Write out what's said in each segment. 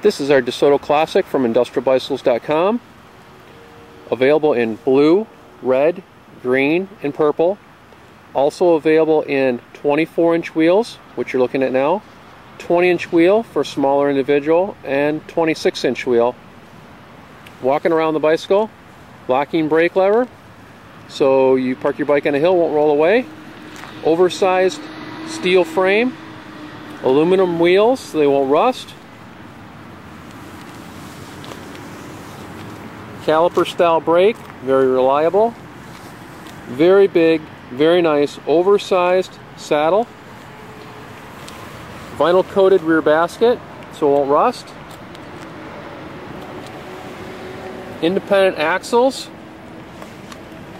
This is our DeSoto Classic from IndustrialBicycles.com. Available in blue, red, green, and purple. Also available in 24 inch wheels, which you're looking at now, 20 inch wheel for smaller individual, and 26 inch wheel. Walking around the bicycle, locking brake lever, so you park your bike on a hill, won't roll away. Oversized steel frame, aluminum wheels, so they won't rust. Caliper style brake, very reliable. Very big, very nice, oversized saddle. Vinyl coated rear basket, so it won't rust. Independent axles,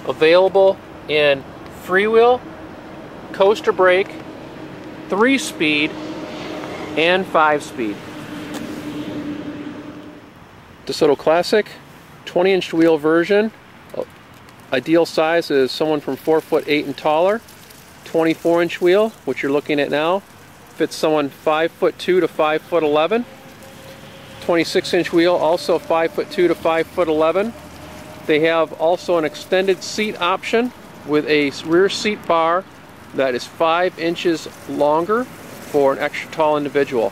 available in freewheel, coaster brake, 3 speed, and 5 speed. DeSoto Classic, 20 inch wheel version. Uh, ideal size is someone from 4 foot 8 and taller. 24 inch wheel, which you're looking at now, fits someone 5 foot 2 to 5 foot 11. 26 inch wheel, also 5 foot 2 to 5 foot 11. They have also an extended seat option with a rear seat bar that is 5 inches longer for an extra tall individual.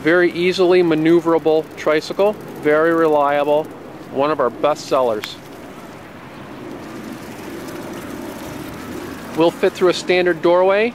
Very easily maneuverable tricycle, very reliable, one of our best sellers. Will fit through a standard doorway